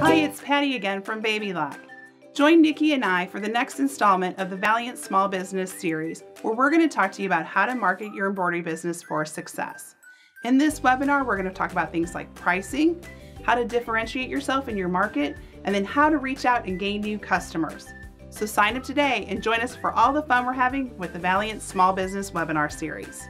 Hi, it's Patty again from Baby Lock. Join Nikki and I for the next installment of the Valiant Small Business Series, where we're going to talk to you about how to market your embroidery business for success. In this webinar, we're going to talk about things like pricing, how to differentiate yourself in your market, and then how to reach out and gain new customers. So sign up today and join us for all the fun we're having with the Valiant Small Business Webinar Series.